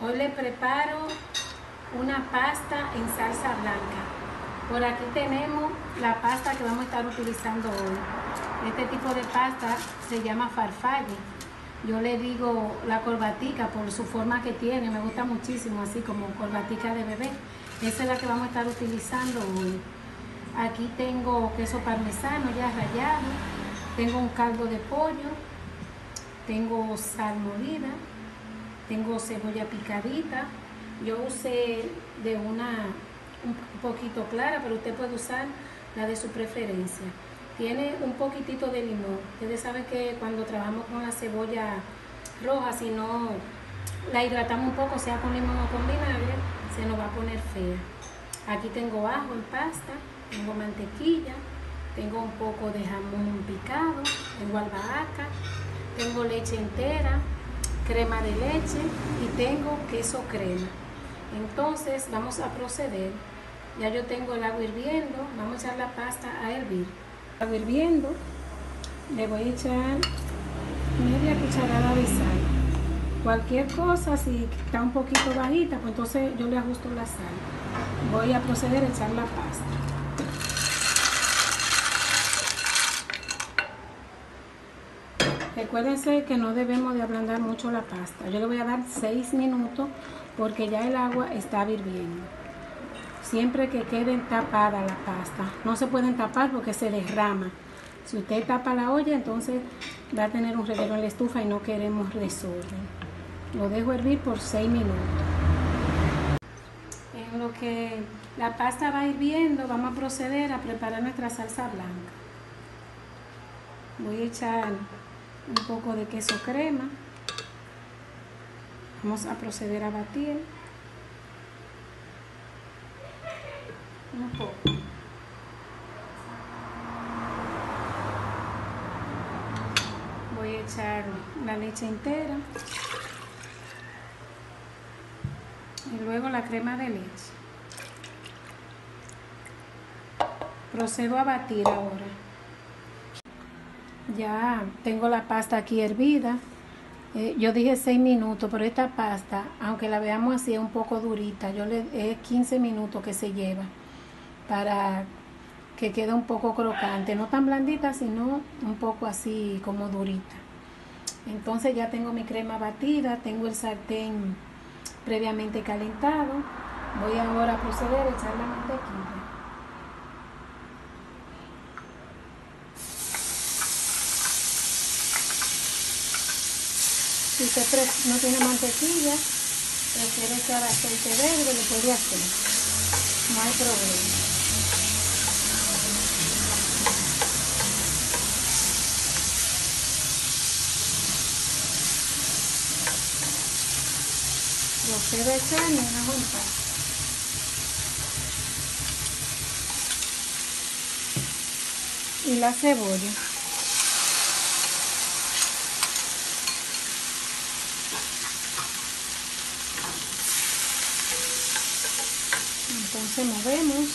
preparo una pasta en salsa blanca. Por aquí tenemos la pasta que vamos a estar utilizando hoy. Este tipo de pasta se llama farfalle. Yo le digo la corbatica por su forma que tiene, me gusta muchísimo, así como corbatica de bebé. Esa es la que vamos a estar utilizando hoy. Aquí tengo queso parmesano ya rallado, tengo un caldo de pollo, tengo sal molida, tengo cebolla picadita. Yo usé de una un poquito clara, pero usted puede usar la de su preferencia. Tiene un poquitito de limón. Ustedes saben que cuando trabajamos con la cebolla roja, si no la hidratamos un poco, sea con limón o con vinagre, se nos va a poner fea. Aquí tengo ajo en pasta, tengo mantequilla, tengo un poco de jamón picado, tengo albahaca, tengo leche entera, crema de leche y tengo queso crema. Entonces vamos a proceder. Ya yo tengo el agua hirviendo, vamos a echar la pasta a hervir. Agua hirviendo, le voy a echar media cucharada de sal. Cualquier cosa, si está un poquito bajita, pues entonces yo le ajusto la sal. Voy a proceder a echar la pasta. Recuérdense que no debemos de ablandar mucho la pasta. Yo le voy a dar 6 minutos porque ya el agua está hirviendo. Siempre que quede tapada la pasta. No se pueden tapar porque se derrama. Si usted tapa la olla, entonces va a tener un reguero en la estufa y no queremos desorden. Lo dejo hervir por 6 minutos. En lo que la pasta va hirviendo, vamos a proceder a preparar nuestra salsa blanca. Voy a echar un poco de queso crema. Vamos a proceder a batir. Un poco. Voy a echar la leche entera. Y luego la crema de leche. Procedo a batir ahora. Ya tengo la pasta aquí hervida. Eh, yo dije 6 minutos, pero esta pasta, aunque la veamos así, es un poco durita. Yo le es 15 minutos que se lleva para que quede un poco crocante. No tan blandita, sino un poco así como durita. Entonces ya tengo mi crema batida, tengo el sartén previamente calentado. Voy ahora a proceder a echar la mantequilla. Si usted no tiene mantequilla, prefiere echar aceite verde, lo puede hacer. No hay problema. Procedo a echar una junta. Y la cebolla. Entonces movemos.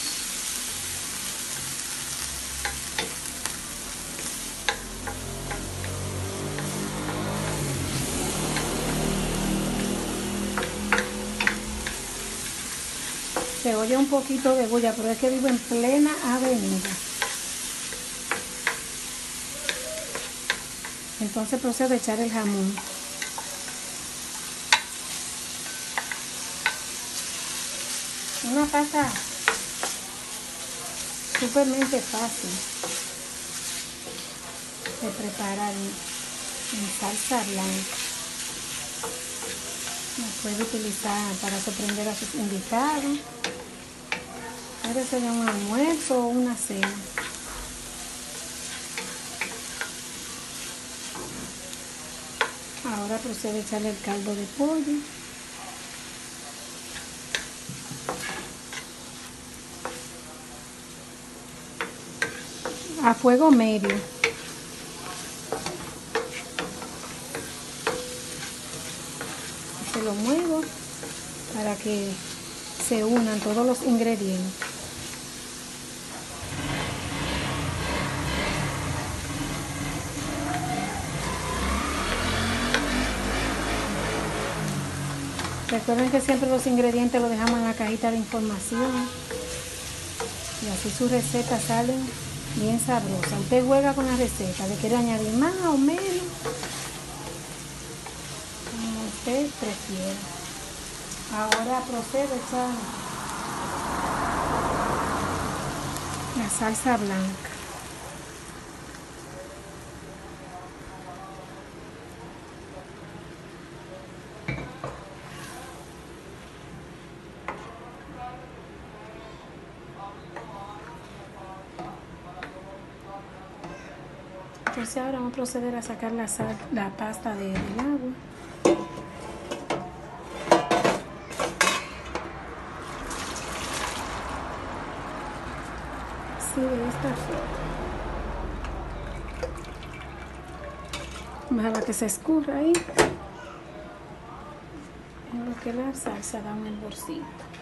Se oye un poquito de bulla pero es que vivo en plena avenida. Entonces procedo a echar el jamón una pasta supermente fácil de preparar en salsa blanca. La puede utilizar para sorprender a sus invitados. Puede ser un almuerzo o una cena. Ahora procede a echarle el caldo de pollo. A fuego medio. Se lo muevo para que se unan todos los ingredientes. Recuerden que siempre los ingredientes los dejamos en la cajita de información. Y así sus recetas salen bien sabrosas. Usted juega con la receta, le quiere añadir más o menos, como usted prefiera. Ahora procede a echar la salsa blanca. Entonces ahora vamos a proceder a sacar la, la pasta de, del agua. Así de esta forma. Vamos a que se escurra ahí. En lo que la salsa da un bolsito.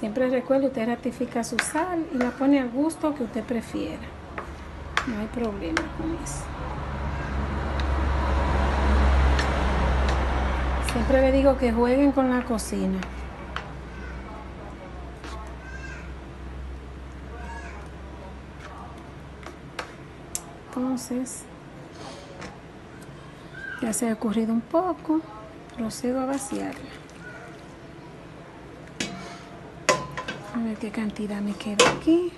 Siempre recuerde, usted ratifica su sal y la pone al gusto que usted prefiera. No hay problema con eso. Siempre le digo que jueguen con la cocina. Entonces, ya se ha ocurrido un poco, procedo a vaciarla. Qué cantidad me queda aquí.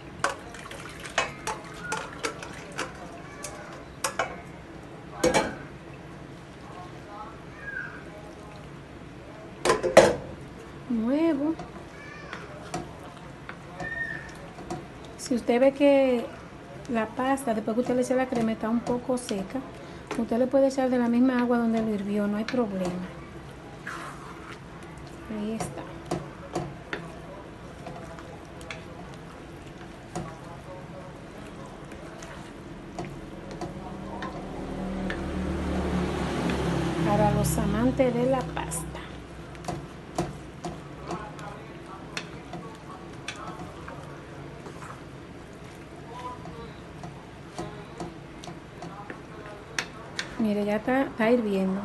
Nuevo. Si usted ve que la pasta, después que usted le eche la crema, está un poco seca, usted le puede echar de la misma agua donde lo hirvió, no hay problema. Ahí está. para de la pasta. Mire, ya está, está hirviendo.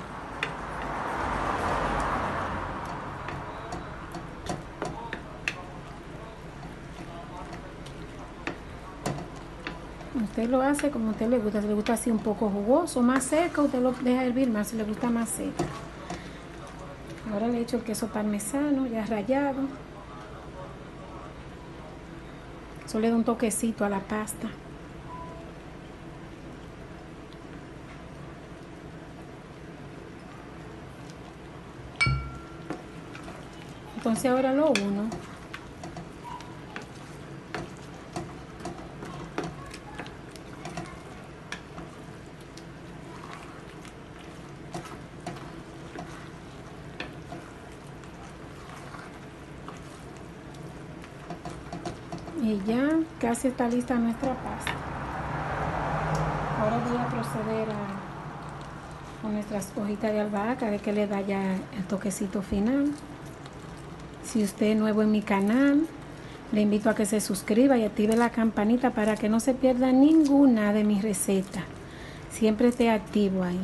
Usted lo hace como a usted le gusta. Si le gusta así un poco jugoso, más seco, usted lo deja hervir más si le gusta más seco. Ahora le he hecho el queso parmesano ya rallado. Eso le da un toquecito a la pasta. Entonces ahora lo uno. Y ya casi está lista nuestra pasta. Ahora voy a proceder a, con nuestras hojitas de albahaca de que le da ya el toquecito final. Si usted es nuevo en mi canal le invito a que se suscriba y active la campanita para que no se pierda ninguna de mis recetas. Siempre esté activo ahí